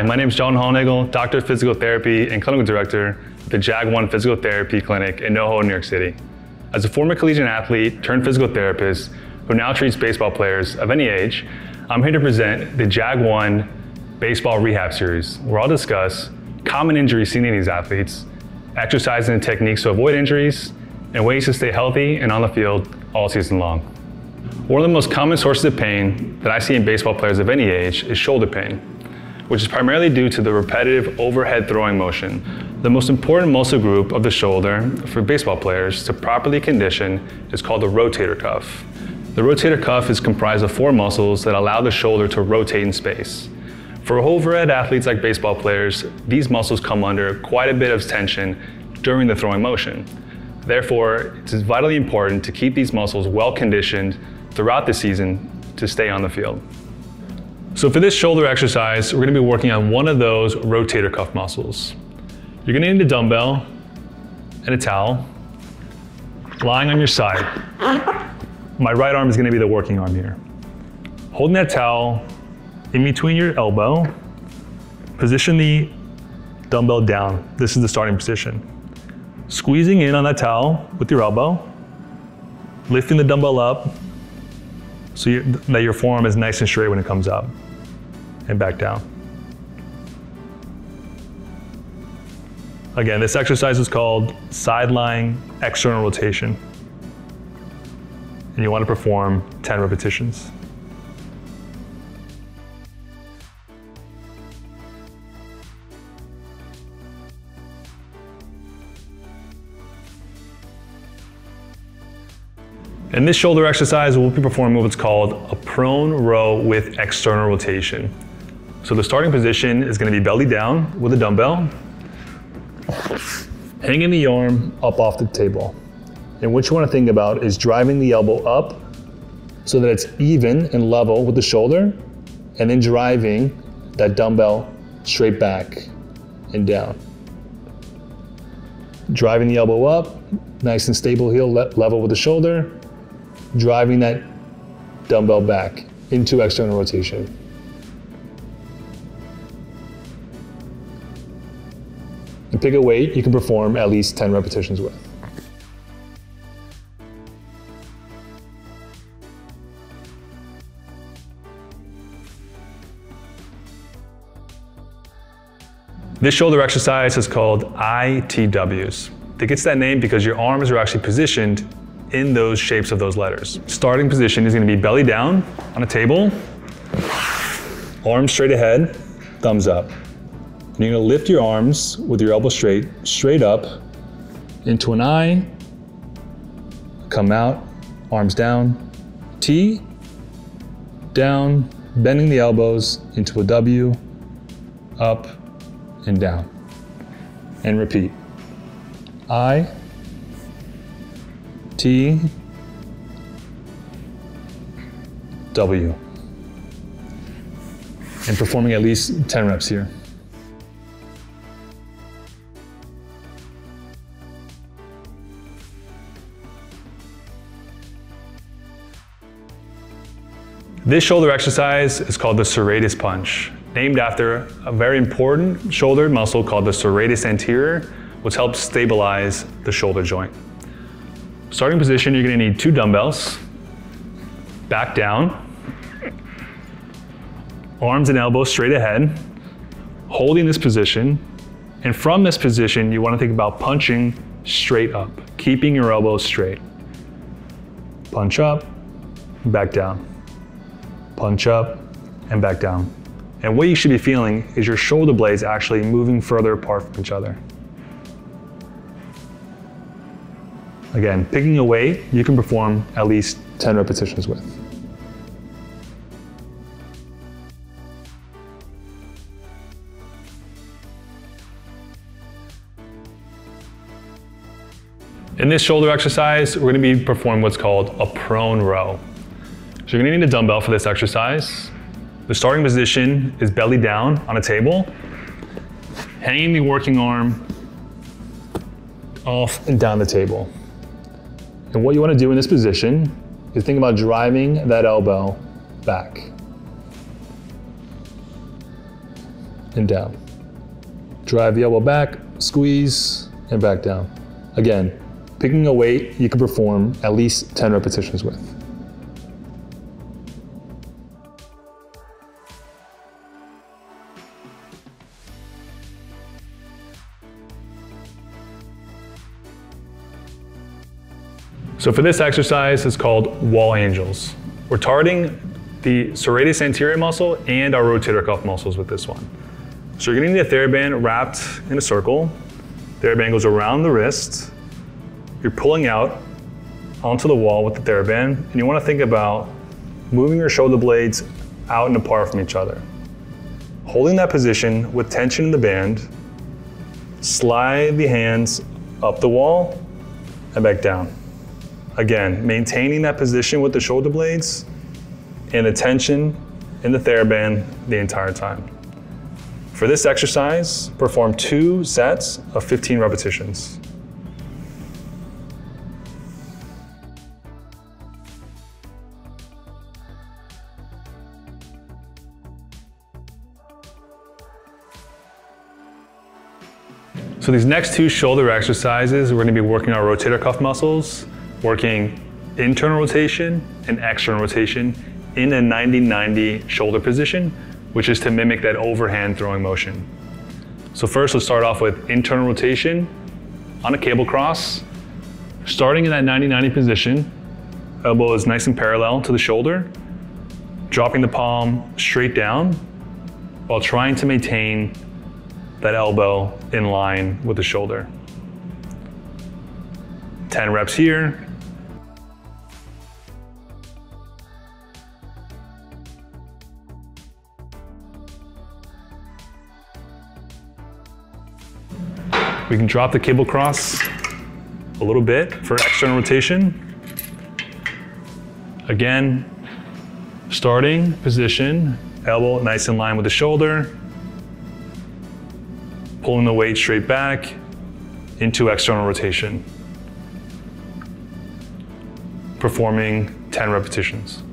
Hi, my name is John Hollnagel, Doctor of Physical Therapy and Clinical Director at the JAG-ONE Physical Therapy Clinic in NoHo, New York City. As a former collegiate athlete turned physical therapist who now treats baseball players of any age, I'm here to present the JAG-ONE Baseball Rehab Series, where I'll discuss common injuries seen in these athletes, exercises and techniques to avoid injuries, and ways to stay healthy and on the field all season long. One of the most common sources of pain that I see in baseball players of any age is shoulder pain, which is primarily due to the repetitive overhead throwing motion. The most important muscle group of the shoulder for baseball players to properly condition is called the rotator cuff. The rotator cuff is comprised of four muscles that allow the shoulder to rotate in space. For overhead athletes like baseball players, these muscles come under quite a bit of tension during the throwing motion. Therefore, it is vitally important to keep these muscles well conditioned throughout the season to stay on the field. So for this shoulder exercise, we're gonna be working on one of those rotator cuff muscles. You're gonna need a dumbbell and a towel lying on your side. My right arm is gonna be the working arm here. Holding that towel in between your elbow, position the dumbbell down. This is the starting position. Squeezing in on that towel with your elbow, lifting the dumbbell up so you, that your forearm is nice and straight when it comes up and back down. Again, this exercise is called side lying external rotation. And you want to perform 10 repetitions. In this shoulder exercise, we'll be performing what's called a prone row with external rotation. So the starting position is gonna be belly down with a dumbbell, hanging the arm up off the table. And what you wanna think about is driving the elbow up so that it's even and level with the shoulder, and then driving that dumbbell straight back and down. Driving the elbow up, nice and stable heel level with the shoulder, driving that dumbbell back into external rotation. And pick a weight you can perform at least 10 repetitions with. This shoulder exercise is called ITWs. It gets that name because your arms are actually positioned in those shapes of those letters. Starting position is gonna be belly down on a table, arms straight ahead, thumbs up. And you're gonna lift your arms with your elbow straight, straight up into an I, come out, arms down, T, down, bending the elbows into a W, up and down. And repeat. I, T W and performing at least 10 reps here. This shoulder exercise is called the serratus punch, named after a very important shoulder muscle called the serratus anterior, which helps stabilize the shoulder joint. Starting position, you're gonna need two dumbbells, back down, arms and elbows straight ahead, holding this position, and from this position, you wanna think about punching straight up, keeping your elbows straight. Punch up, back down. Punch up, and back down. And what you should be feeling is your shoulder blades actually moving further apart from each other. Again, picking a weight you can perform at least 10 repetitions with. In this shoulder exercise, we're gonna be performing what's called a prone row. So you're gonna need a dumbbell for this exercise. The starting position is belly down on a table, hanging the working arm off and down the table. And what you want to do in this position is think about driving that elbow back. and down. Drive the elbow back, squeeze, and back down. Again, picking a weight you can perform at least 10 repetitions with. So for this exercise, it's called wall angels. We're targeting the serratus anterior muscle and our rotator cuff muscles with this one. So you're gonna getting the TheraBand wrapped in a circle. TheraBand goes around the wrist. You're pulling out onto the wall with the TheraBand, and you want to think about moving your shoulder blades out and apart from each other. Holding that position with tension in the band, slide the hands up the wall and back down. Again, maintaining that position with the shoulder blades and the tension in the TheraBand the entire time. For this exercise, perform two sets of 15 repetitions. So these next two shoulder exercises, we're gonna be working our rotator cuff muscles, working internal rotation and external rotation in a 90-90 shoulder position, which is to mimic that overhand throwing motion. So first, let's start off with internal rotation on a cable cross. Starting in that 90-90 position, elbow is nice and parallel to the shoulder, dropping the palm straight down while trying to maintain that elbow in line with the shoulder. 10 reps here, We can drop the cable cross a little bit for external rotation. Again, starting position, elbow nice in line with the shoulder, pulling the weight straight back into external rotation, performing 10 repetitions.